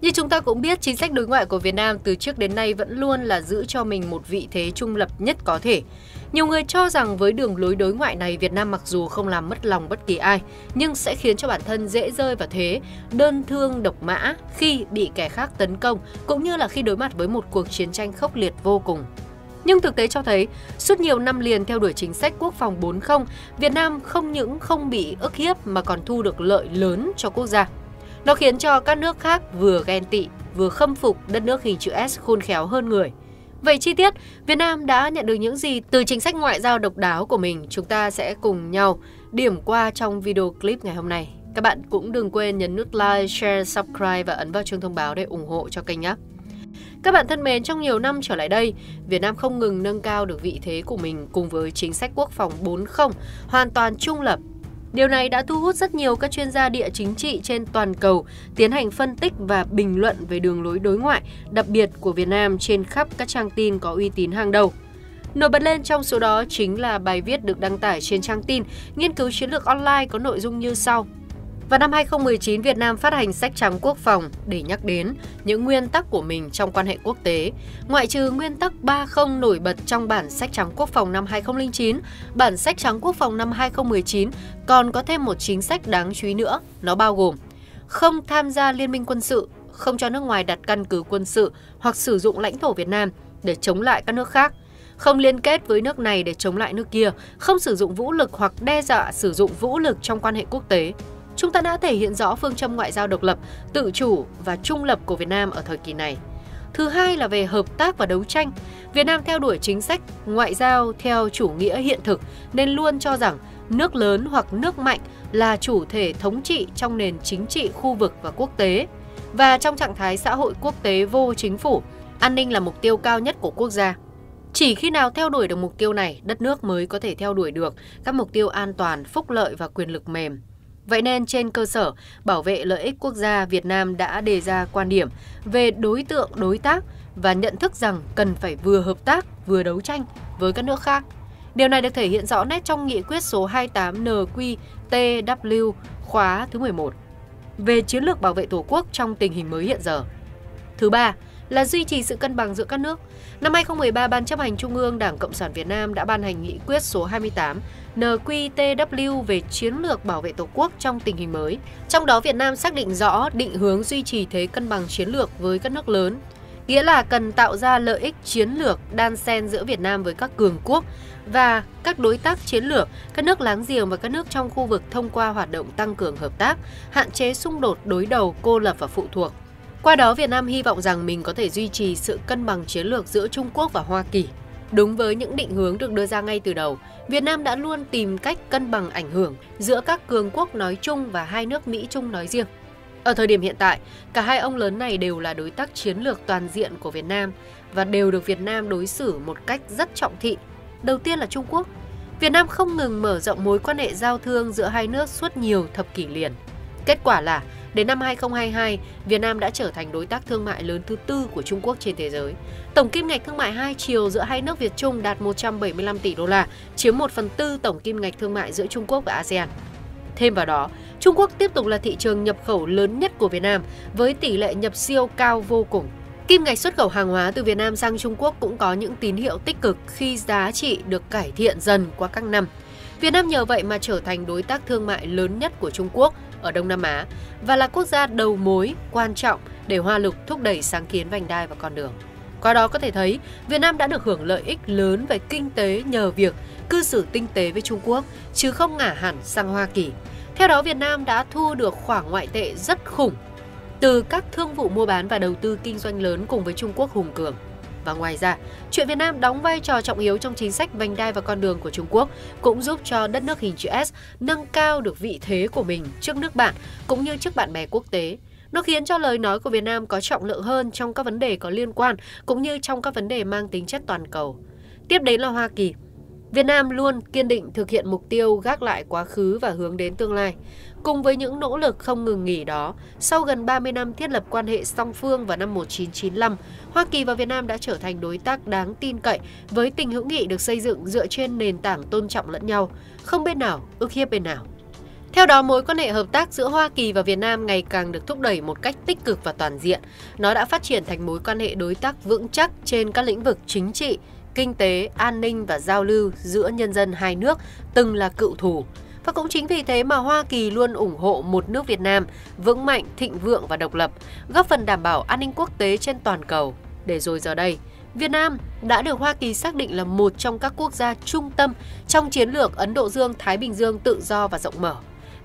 Như chúng ta cũng biết, chính sách đối ngoại của Việt Nam từ trước đến nay vẫn luôn là giữ cho mình một vị thế trung lập nhất có thể. Nhiều người cho rằng với đường lối đối ngoại này, Việt Nam mặc dù không làm mất lòng bất kỳ ai, nhưng sẽ khiến cho bản thân dễ rơi vào thế đơn thương độc mã khi bị kẻ khác tấn công, cũng như là khi đối mặt với một cuộc chiến tranh khốc liệt vô cùng. Nhưng thực tế cho thấy, suốt nhiều năm liền theo đuổi chính sách quốc phòng 4.0, Việt Nam không những không bị ức hiếp mà còn thu được lợi lớn cho quốc gia. Nó khiến cho các nước khác vừa ghen tị, vừa khâm phục đất nước hình chữ S khôn khéo hơn người. Vậy chi tiết, Việt Nam đã nhận được những gì từ chính sách ngoại giao độc đáo của mình? Chúng ta sẽ cùng nhau điểm qua trong video clip ngày hôm nay. Các bạn cũng đừng quên nhấn nút like, share, subscribe và ấn vào chuông thông báo để ủng hộ cho kênh nhé. Các bạn thân mến, trong nhiều năm trở lại đây, Việt Nam không ngừng nâng cao được vị thế của mình cùng với chính sách quốc phòng 4.0 hoàn toàn trung lập. Điều này đã thu hút rất nhiều các chuyên gia địa chính trị trên toàn cầu tiến hành phân tích và bình luận về đường lối đối ngoại, đặc biệt của Việt Nam trên khắp các trang tin có uy tín hàng đầu. Nổi bật lên trong số đó chính là bài viết được đăng tải trên trang tin Nghiên cứu chiến lược online có nội dung như sau. Vào năm 2019, Việt Nam phát hành sách trắng quốc phòng để nhắc đến những nguyên tắc của mình trong quan hệ quốc tế. Ngoại trừ nguyên tắc 30 nổi bật trong bản sách trắng quốc phòng năm 2009, bản sách trắng quốc phòng năm 2019 còn có thêm một chính sách đáng chú ý nữa. Nó bao gồm không tham gia liên minh quân sự, không cho nước ngoài đặt căn cứ quân sự hoặc sử dụng lãnh thổ Việt Nam để chống lại các nước khác, không liên kết với nước này để chống lại nước kia, không sử dụng vũ lực hoặc đe dọa sử dụng vũ lực trong quan hệ quốc tế, chúng ta đã thể hiện rõ phương châm ngoại giao độc lập, tự chủ và trung lập của Việt Nam ở thời kỳ này. Thứ hai là về hợp tác và đấu tranh. Việt Nam theo đuổi chính sách ngoại giao theo chủ nghĩa hiện thực nên luôn cho rằng nước lớn hoặc nước mạnh là chủ thể thống trị trong nền chính trị khu vực và quốc tế. Và trong trạng thái xã hội quốc tế vô chính phủ, an ninh là mục tiêu cao nhất của quốc gia. Chỉ khi nào theo đuổi được mục tiêu này, đất nước mới có thể theo đuổi được các mục tiêu an toàn, phúc lợi và quyền lực mềm. Vậy nên trên cơ sở bảo vệ lợi ích quốc gia, Việt Nam đã đề ra quan điểm về đối tượng đối tác và nhận thức rằng cần phải vừa hợp tác vừa đấu tranh với các nước khác. Điều này được thể hiện rõ nét trong nghị quyết số 28 NQTW khóa thứ 11 về chiến lược bảo vệ Tổ quốc trong tình hình mới hiện giờ. Thứ ba là duy trì sự cân bằng giữa các nước. Năm 2013, Ban chấp hành Trung ương Đảng Cộng sản Việt Nam đã ban hành nghị quyết số 28 NQTW về chiến lược bảo vệ Tổ quốc trong tình hình mới. Trong đó Việt Nam xác định rõ định hướng duy trì thế cân bằng chiến lược với các nước lớn, nghĩa là cần tạo ra lợi ích chiến lược đan xen giữa Việt Nam với các cường quốc và các đối tác chiến lược, các nước láng giềng và các nước trong khu vực thông qua hoạt động tăng cường hợp tác, hạn chế xung đột đối đầu, cô lập và phụ thuộc. Qua đó Việt Nam hy vọng rằng mình có thể duy trì sự cân bằng chiến lược giữa Trung Quốc và Hoa Kỳ. Đúng với những định hướng được đưa ra ngay từ đầu, Việt Nam đã luôn tìm cách cân bằng ảnh hưởng giữa các cường quốc nói chung và hai nước Mỹ Trung nói riêng. Ở thời điểm hiện tại, cả hai ông lớn này đều là đối tác chiến lược toàn diện của Việt Nam và đều được Việt Nam đối xử một cách rất trọng thị. Đầu tiên là Trung Quốc. Việt Nam không ngừng mở rộng mối quan hệ giao thương giữa hai nước suốt nhiều thập kỷ liền. Kết quả là Đến năm 2022, Việt Nam đã trở thành đối tác thương mại lớn thứ tư của Trung Quốc trên thế giới. Tổng kim ngạch thương mại hai chiều giữa hai nước Việt Trung đạt 175 tỷ đô la, chiếm 1 phần tư tổng kim ngạch thương mại giữa Trung Quốc và ASEAN. Thêm vào đó, Trung Quốc tiếp tục là thị trường nhập khẩu lớn nhất của Việt Nam với tỷ lệ nhập siêu cao vô cùng. Kim ngạch xuất khẩu hàng hóa từ Việt Nam sang Trung Quốc cũng có những tín hiệu tích cực khi giá trị được cải thiện dần qua các năm. Việt Nam nhờ vậy mà trở thành đối tác thương mại lớn nhất của Trung Quốc ở Đông Nam Á và là quốc gia đầu mối quan trọng để Hoa Lục thúc đẩy sáng kiến vành đai và con đường. Qua đó có thể thấy, Việt Nam đã được hưởng lợi ích lớn về kinh tế nhờ việc cư xử tinh tế với Trung Quốc, chứ không ngả hẳn sang Hoa Kỳ. Theo đó, Việt Nam đã thu được khoản ngoại tệ rất khủng từ các thương vụ mua bán và đầu tư kinh doanh lớn cùng với Trung Quốc hùng cường. Và ngoài ra, chuyện Việt Nam đóng vai trò trọng yếu trong chính sách vành đai và con đường của Trung Quốc cũng giúp cho đất nước hình chữ S nâng cao được vị thế của mình trước nước bạn cũng như trước bạn bè quốc tế. Nó khiến cho lời nói của Việt Nam có trọng lượng hơn trong các vấn đề có liên quan cũng như trong các vấn đề mang tính chất toàn cầu. Tiếp đến là Hoa Kỳ. Việt Nam luôn kiên định thực hiện mục tiêu gác lại quá khứ và hướng đến tương lai. Cùng với những nỗ lực không ngừng nghỉ đó, sau gần 30 năm thiết lập quan hệ song phương vào năm 1995, Hoa Kỳ và Việt Nam đã trở thành đối tác đáng tin cậy với tình hữu nghị được xây dựng dựa trên nền tảng tôn trọng lẫn nhau, không bên nào ức hiếp bên nào. Theo đó, mối quan hệ hợp tác giữa Hoa Kỳ và Việt Nam ngày càng được thúc đẩy một cách tích cực và toàn diện. Nó đã phát triển thành mối quan hệ đối tác vững chắc trên các lĩnh vực chính trị, kinh tế, an ninh và giao lưu giữa nhân dân hai nước từng là cựu thù. Và cũng chính vì thế mà Hoa Kỳ luôn ủng hộ một nước Việt Nam vững mạnh, thịnh vượng và độc lập, góp phần đảm bảo an ninh quốc tế trên toàn cầu. Để rồi giờ đây, Việt Nam đã được Hoa Kỳ xác định là một trong các quốc gia trung tâm trong chiến lược Ấn Độ Dương-Thái Bình Dương tự do và rộng mở.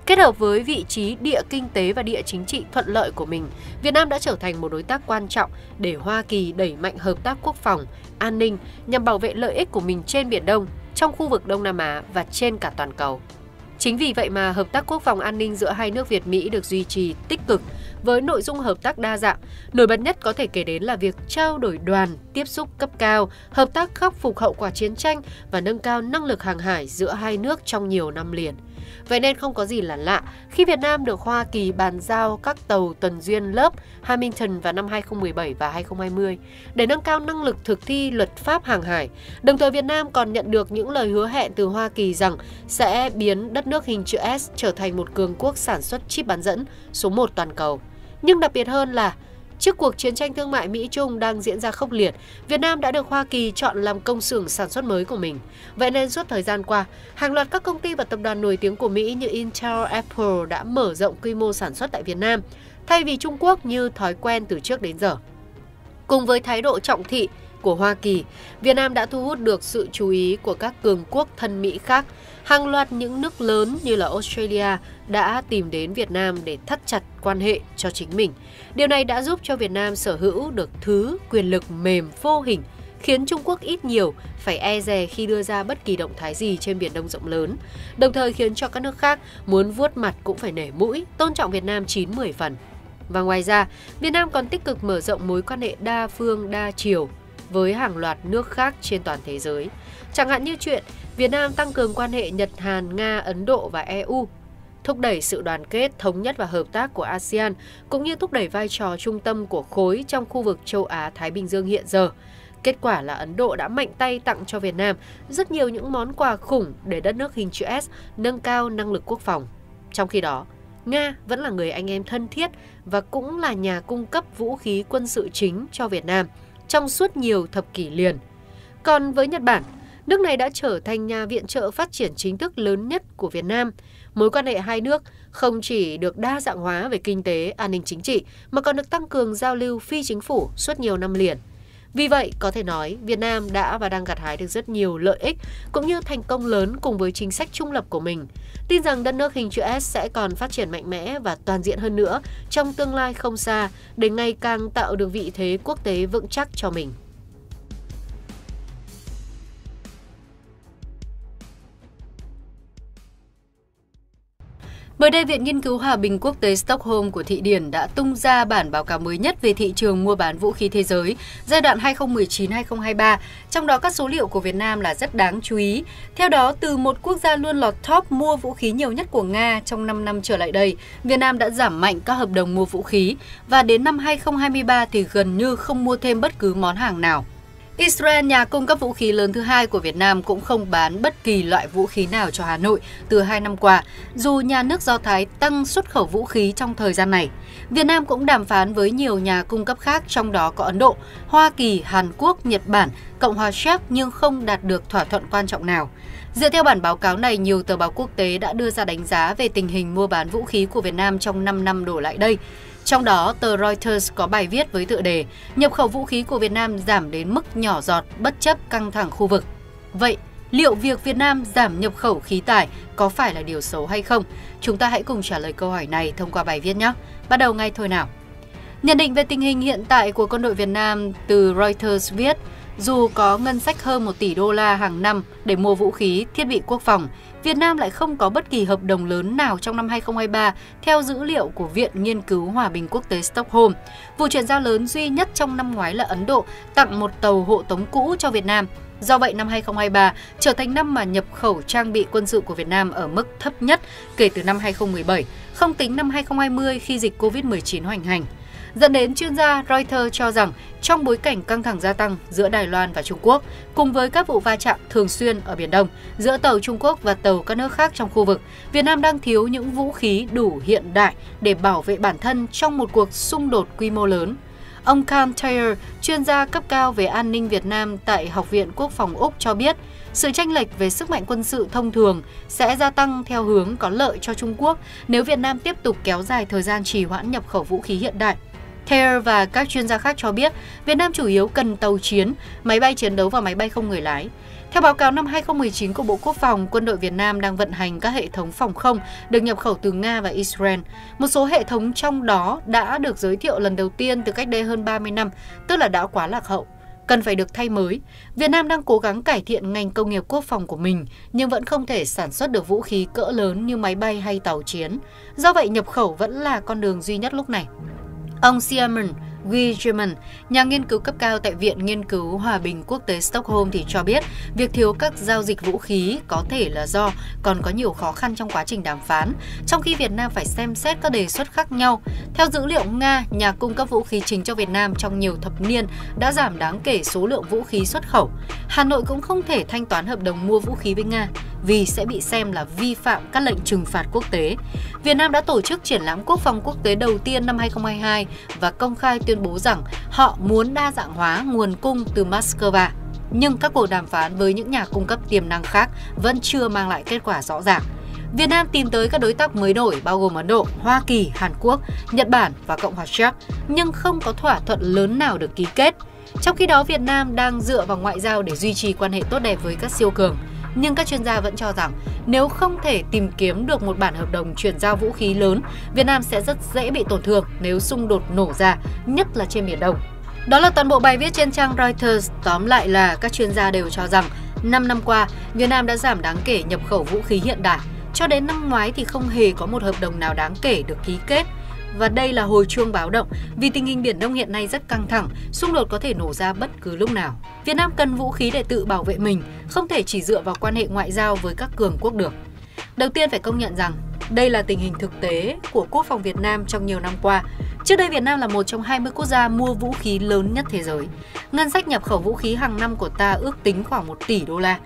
Kết hợp với vị trí địa kinh tế và địa chính trị thuận lợi của mình, Việt Nam đã trở thành một đối tác quan trọng để Hoa Kỳ đẩy mạnh hợp tác quốc phòng, an ninh nhằm bảo vệ lợi ích của mình trên Biển Đông, trong khu vực Đông Nam Á và trên cả toàn cầu. Chính vì vậy mà hợp tác quốc phòng an ninh giữa hai nước Việt Mỹ được duy trì tích cực với nội dung hợp tác đa dạng. Nổi bật nhất có thể kể đến là việc trao đổi đoàn, tiếp xúc cấp cao, hợp tác khắc phục hậu quả chiến tranh và nâng cao năng lực hàng hải giữa hai nước trong nhiều năm liền. Vậy nên không có gì là lạ khi Việt Nam được Hoa Kỳ bàn giao các tàu tuần duyên lớp Hamilton vào năm 2017 và 2020 để nâng cao năng lực thực thi luật pháp hàng hải. Đồng thời Việt Nam còn nhận được những lời hứa hẹn từ Hoa Kỳ rằng sẽ biến đất nước hình chữ S trở thành một cường quốc sản xuất chip bán dẫn số 1 toàn cầu. Nhưng đặc biệt hơn là Trước cuộc chiến tranh thương mại Mỹ-Trung đang diễn ra khốc liệt, Việt Nam đã được Hoa Kỳ chọn làm công xưởng sản xuất mới của mình. Vậy nên suốt thời gian qua, hàng loạt các công ty và tập đoàn nổi tiếng của Mỹ như Intel, Apple đã mở rộng quy mô sản xuất tại Việt Nam, thay vì Trung Quốc như thói quen từ trước đến giờ. Cùng với thái độ trọng thị của Hoa Kỳ, Việt Nam đã thu hút được sự chú ý của các cường quốc thân Mỹ khác. Hàng loạt những nước lớn như là Australia đã tìm đến Việt Nam để thắt chặt quan hệ cho chính mình. Điều này đã giúp cho Việt Nam sở hữu được thứ quyền lực mềm vô hình khiến Trung Quốc ít nhiều phải e dè khi đưa ra bất kỳ động thái gì trên Biển Đông rộng lớn, đồng thời khiến cho các nước khác muốn vuốt mặt cũng phải nể mũi, tôn trọng Việt Nam 9-10 phần. Và ngoài ra, Việt Nam còn tích cực mở rộng mối quan hệ đa phương đa chiều với hàng loạt nước khác trên toàn thế giới. Chẳng hạn như chuyện Việt Nam tăng cường quan hệ Nhật, Hàn, Nga, Ấn Độ và EU, thúc đẩy sự đoàn kết, thống nhất và hợp tác của ASEAN, cũng như thúc đẩy vai trò trung tâm của khối trong khu vực châu Á-Thái Bình Dương hiện giờ. Kết quả là Ấn Độ đã mạnh tay tặng cho Việt Nam rất nhiều những món quà khủng để đất nước hình chữ S nâng cao năng lực quốc phòng. Trong khi đó, Nga vẫn là người anh em thân thiết và cũng là nhà cung cấp vũ khí quân sự chính cho Việt Nam trong suốt nhiều thập kỷ liền. Còn với Nhật Bản, nước này đã trở thành nhà viện trợ phát triển chính thức lớn nhất của Việt Nam. Mối quan hệ hai nước không chỉ được đa dạng hóa về kinh tế, an ninh chính trị mà còn được tăng cường giao lưu phi chính phủ suốt nhiều năm liền. Vì vậy, có thể nói Việt Nam đã và đang gặt hái được rất nhiều lợi ích cũng như thành công lớn cùng với chính sách trung lập của mình. Tin rằng đất nước hình chữ S sẽ còn phát triển mạnh mẽ và toàn diện hơn nữa trong tương lai không xa để ngày càng tạo được vị thế quốc tế vững chắc cho mình. Mới đây, Viện Nghiên cứu Hòa bình Quốc tế Stockholm của Thụy Điển đã tung ra bản báo cáo mới nhất về thị trường mua bán vũ khí thế giới giai đoạn 2019-2023, trong đó các số liệu của Việt Nam là rất đáng chú ý. Theo đó, từ một quốc gia luôn lọt top mua vũ khí nhiều nhất của Nga trong 5 năm trở lại đây, Việt Nam đã giảm mạnh các hợp đồng mua vũ khí và đến năm 2023 thì gần như không mua thêm bất cứ món hàng nào. Israel, nhà cung cấp vũ khí lớn thứ hai của Việt Nam cũng không bán bất kỳ loại vũ khí nào cho Hà Nội từ hai năm qua, dù nhà nước Do Thái tăng xuất khẩu vũ khí trong thời gian này. Việt Nam cũng đàm phán với nhiều nhà cung cấp khác trong đó có Ấn Độ, Hoa Kỳ, Hàn Quốc, Nhật Bản, Cộng hòa Séc nhưng không đạt được thỏa thuận quan trọng nào. Dựa theo bản báo cáo này, nhiều tờ báo quốc tế đã đưa ra đánh giá về tình hình mua bán vũ khí của Việt Nam trong 5 năm đổ lại đây. Trong đó, tờ Reuters có bài viết với tựa đề Nhập khẩu vũ khí của Việt Nam giảm đến mức nhỏ giọt bất chấp căng thẳng khu vực. Vậy, liệu việc Việt Nam giảm nhập khẩu khí tải có phải là điều xấu hay không? Chúng ta hãy cùng trả lời câu hỏi này thông qua bài viết nhé. Bắt đầu ngay thôi nào. Nhận định về tình hình hiện tại của quân đội Việt Nam từ Reuters viết, dù có ngân sách hơn 1 tỷ đô la hàng năm để mua vũ khí, thiết bị quốc phòng, Việt Nam lại không có bất kỳ hợp đồng lớn nào trong năm 2023 theo dữ liệu của Viện Nghiên cứu Hòa bình Quốc tế Stockholm. Vụ chuyển giao lớn duy nhất trong năm ngoái là Ấn Độ tặng một tàu hộ tống cũ cho Việt Nam. Do vậy, năm 2023 trở thành năm mà nhập khẩu trang bị quân sự của Việt Nam ở mức thấp nhất kể từ năm 2017, không tính năm 2020 khi dịch COVID-19 hoành hành dẫn đến chuyên gia Reuters cho rằng trong bối cảnh căng thẳng gia tăng giữa Đài Loan và Trung Quốc, cùng với các vụ va chạm thường xuyên ở Biển Đông giữa tàu Trung Quốc và tàu các nước khác trong khu vực, Việt Nam đang thiếu những vũ khí đủ hiện đại để bảo vệ bản thân trong một cuộc xung đột quy mô lớn. Ông Cam Taylor, chuyên gia cấp cao về an ninh Việt Nam tại Học viện Quốc phòng Úc cho biết, sự tranh lệch về sức mạnh quân sự thông thường sẽ gia tăng theo hướng có lợi cho Trung Quốc nếu Việt Nam tiếp tục kéo dài thời gian trì hoãn nhập khẩu vũ khí hiện đại. Thayer và các chuyên gia khác cho biết, Việt Nam chủ yếu cần tàu chiến, máy bay chiến đấu và máy bay không người lái. Theo báo cáo năm 2019 của Bộ Quốc phòng, quân đội Việt Nam đang vận hành các hệ thống phòng không được nhập khẩu từ Nga và Israel. Một số hệ thống trong đó đã được giới thiệu lần đầu tiên từ cách đây hơn 30 năm, tức là đã quá lạc hậu cần phải được thay mới. Việt Nam đang cố gắng cải thiện ngành công nghiệp quốc phòng của mình, nhưng vẫn không thể sản xuất được vũ khí cỡ lớn như máy bay hay tàu chiến. Do vậy, nhập khẩu vẫn là con đường duy nhất lúc này. Ông Siemens. Guy German, nhà nghiên cứu cấp cao tại Viện Nghiên cứu Hòa bình Quốc tế Stockholm thì cho biết việc thiếu các giao dịch vũ khí có thể là do còn có nhiều khó khăn trong quá trình đàm phán, trong khi Việt Nam phải xem xét các đề xuất khác nhau. Theo dữ liệu Nga, nhà cung cấp vũ khí chính cho Việt Nam trong nhiều thập niên đã giảm đáng kể số lượng vũ khí xuất khẩu. Hà Nội cũng không thể thanh toán hợp đồng mua vũ khí với Nga vì sẽ bị xem là vi phạm các lệnh trừng phạt quốc tế. Việt Nam đã tổ chức triển lãm quốc phòng quốc tế đầu tiên năm 2022 và công khai tuyên tuyên bố rằng họ muốn đa dạng hóa nguồn cung từ Moscow. Nhưng các cuộc đàm phán với những nhà cung cấp tiềm năng khác vẫn chưa mang lại kết quả rõ ràng. Việt Nam tìm tới các đối tác mới nổi bao gồm Ấn Độ, Hoa Kỳ, Hàn Quốc, Nhật Bản và Cộng hòa Séc, nhưng không có thỏa thuận lớn nào được ký kết. Trong khi đó, Việt Nam đang dựa vào ngoại giao để duy trì quan hệ tốt đẹp với các siêu cường nhưng các chuyên gia vẫn cho rằng nếu không thể tìm kiếm được một bản hợp đồng chuyển giao vũ khí lớn, Việt Nam sẽ rất dễ bị tổn thương nếu xung đột nổ ra, nhất là trên Biển Đông. Đó là toàn bộ bài viết trên trang Reuters. Tóm lại là các chuyên gia đều cho rằng 5 năm qua, Việt Nam đã giảm đáng kể nhập khẩu vũ khí hiện đại. Cho đến năm ngoái thì không hề có một hợp đồng nào đáng kể được ký kết và đây là hồi chuông báo động vì tình hình Biển Đông hiện nay rất căng thẳng, xung đột có thể nổ ra bất cứ lúc nào. Việt Nam cần vũ khí để tự bảo vệ mình, không thể chỉ dựa vào quan hệ ngoại giao với các cường quốc được. Đầu tiên phải công nhận rằng đây là tình hình thực tế của quốc phòng Việt Nam trong nhiều năm qua. Trước đây Việt Nam là một trong 20 quốc gia mua vũ khí lớn nhất thế giới. Ngân sách nhập khẩu vũ khí hàng năm của ta ước tính khoảng 1 tỷ đô la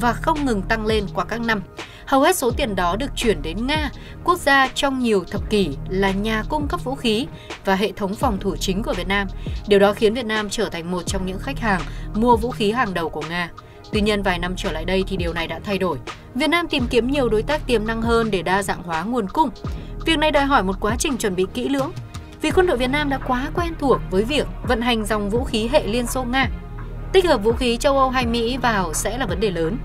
và không ngừng tăng lên qua các năm. Hầu hết số tiền đó được chuyển đến Nga, quốc gia trong nhiều thập kỷ là nhà cung cấp vũ khí và hệ thống phòng thủ chính của Việt Nam. Điều đó khiến Việt Nam trở thành một trong những khách hàng mua vũ khí hàng đầu của Nga. Tuy nhiên vài năm trở lại đây thì điều này đã thay đổi. Việt Nam tìm kiếm nhiều đối tác tiềm năng hơn để đa dạng hóa nguồn cung. Việc này đòi hỏi một quá trình chuẩn bị kỹ lưỡng, vì quân đội Việt Nam đã quá quen thuộc với việc vận hành dòng vũ khí hệ Liên Xô Nga. Tích hợp vũ khí châu Âu hay Mỹ vào sẽ là vấn đề lớn.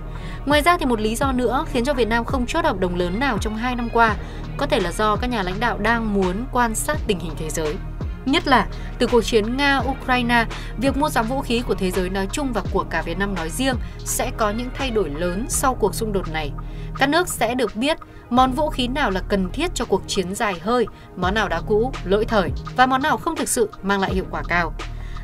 Ngoài ra thì một lý do nữa khiến cho Việt Nam không chốt hợp đồng lớn nào trong 2 năm qua có thể là do các nhà lãnh đạo đang muốn quan sát tình hình thế giới. Nhất là từ cuộc chiến Nga-Ukraine, việc mua sắm vũ khí của thế giới nói chung và của cả Việt Nam nói riêng sẽ có những thay đổi lớn sau cuộc xung đột này. Các nước sẽ được biết món vũ khí nào là cần thiết cho cuộc chiến dài hơi, món nào đã cũ, lỗi thời và món nào không thực sự mang lại hiệu quả cao.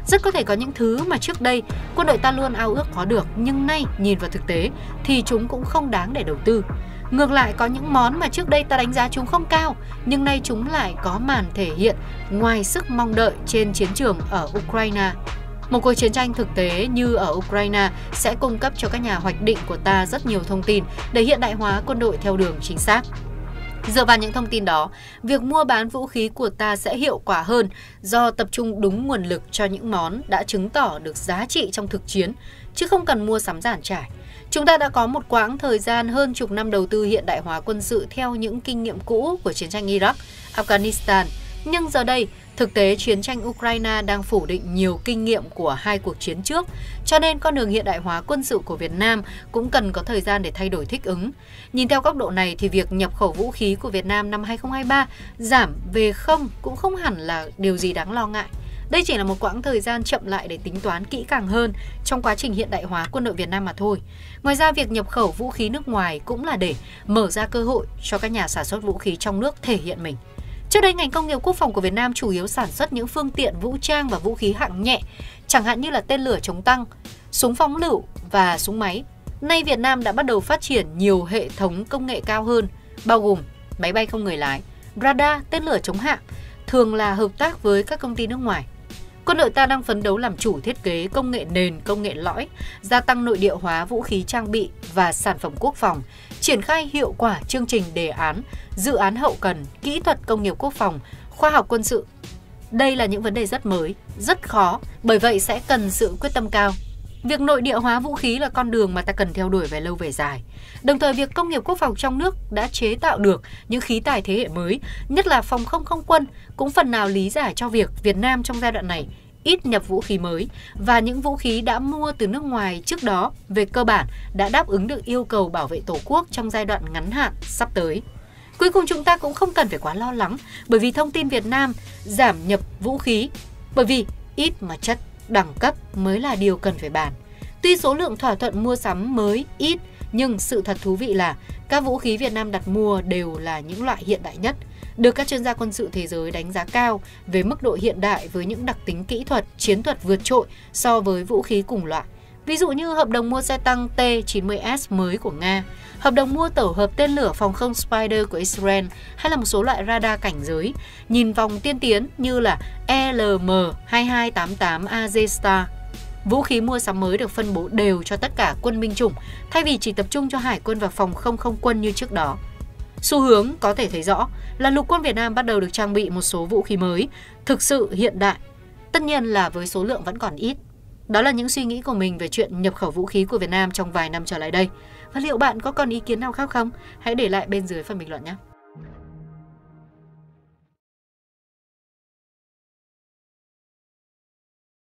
Rất có thể có những thứ mà trước đây quân đội ta luôn ao ước có được, nhưng nay nhìn vào thực tế thì chúng cũng không đáng để đầu tư. Ngược lại, có những món mà trước đây ta đánh giá chúng không cao, nhưng nay chúng lại có màn thể hiện ngoài sức mong đợi trên chiến trường ở Ukraine. Một cuộc chiến tranh thực tế như ở Ukraine sẽ cung cấp cho các nhà hoạch định của ta rất nhiều thông tin để hiện đại hóa quân đội theo đường chính xác. Dựa vào những thông tin đó, việc mua bán vũ khí của ta sẽ hiệu quả hơn do tập trung đúng nguồn lực cho những món đã chứng tỏ được giá trị trong thực chiến, chứ không cần mua sắm giản trải. Chúng ta đã có một quãng thời gian hơn chục năm đầu tư hiện đại hóa quân sự theo những kinh nghiệm cũ của chiến tranh Iraq, Afghanistan, nhưng giờ đây Thực tế, chiến tranh Ukraine đang phủ định nhiều kinh nghiệm của hai cuộc chiến trước, cho nên con đường hiện đại hóa quân sự của Việt Nam cũng cần có thời gian để thay đổi thích ứng. Nhìn theo góc độ này thì việc nhập khẩu vũ khí của Việt Nam năm 2023 giảm về không cũng không hẳn là điều gì đáng lo ngại. Đây chỉ là một quãng thời gian chậm lại để tính toán kỹ càng hơn trong quá trình hiện đại hóa quân đội Việt Nam mà thôi. Ngoài ra, việc nhập khẩu vũ khí nước ngoài cũng là để mở ra cơ hội cho các nhà sản xuất vũ khí trong nước thể hiện mình. Trước đây ngành công nghiệp quốc phòng của Việt Nam chủ yếu sản xuất những phương tiện vũ trang và vũ khí hạng nhẹ, chẳng hạn như là tên lửa chống tăng, súng phóng lựu và súng máy. Nay Việt Nam đã bắt đầu phát triển nhiều hệ thống công nghệ cao hơn, bao gồm máy bay không người lái, radar, tên lửa chống hạm, thường là hợp tác với các công ty nước ngoài. Quân đội ta đang phấn đấu làm chủ thiết kế công nghệ nền, công nghệ lõi, gia tăng nội địa hóa vũ khí trang bị và sản phẩm quốc phòng, triển khai hiệu quả chương trình đề án, dự án hậu cần, kỹ thuật công nghiệp quốc phòng, khoa học quân sự. Đây là những vấn đề rất mới, rất khó, bởi vậy sẽ cần sự quyết tâm cao. Việc nội địa hóa vũ khí là con đường mà ta cần theo đuổi về lâu về dài. Đồng thời việc công nghiệp quốc phòng trong nước đã chế tạo được những khí tài thế hệ mới, nhất là phòng không không quân, cũng phần nào lý giải cho việc Việt Nam trong giai đoạn này ít nhập vũ khí mới và những vũ khí đã mua từ nước ngoài trước đó về cơ bản đã đáp ứng được yêu cầu bảo vệ Tổ quốc trong giai đoạn ngắn hạn sắp tới. Cuối cùng chúng ta cũng không cần phải quá lo lắng bởi vì thông tin Việt Nam giảm nhập vũ khí bởi vì ít mà chất đẳng cấp mới là điều cần phải bàn. Tuy số lượng thỏa thuận mua sắm mới ít nhưng sự thật thú vị là các vũ khí Việt Nam đặt mua đều là những loại hiện đại nhất, được các chuyên gia quân sự thế giới đánh giá cao về mức độ hiện đại với những đặc tính kỹ thuật, chiến thuật vượt trội so với vũ khí cùng loại. Ví dụ như hợp đồng mua xe tăng T-90S mới của Nga, hợp đồng mua tổ hợp tên lửa phòng không Spider của Israel hay là một số loại radar cảnh giới nhìn vòng tiên tiến như là LM2288AZ Star. Vũ khí mua sắm mới được phân bố đều cho tất cả quân binh chủng thay vì chỉ tập trung cho hải quân và phòng không không quân như trước đó. Xu hướng có thể thấy rõ là lục quân Việt Nam bắt đầu được trang bị một số vũ khí mới, thực sự hiện đại. Tất nhiên là với số lượng vẫn còn ít. Đó là những suy nghĩ của mình về chuyện nhập khẩu vũ khí của Việt Nam trong vài năm trở lại đây. Và liệu bạn có còn ý kiến nào khác không? Hãy để lại bên dưới phần bình luận nhé.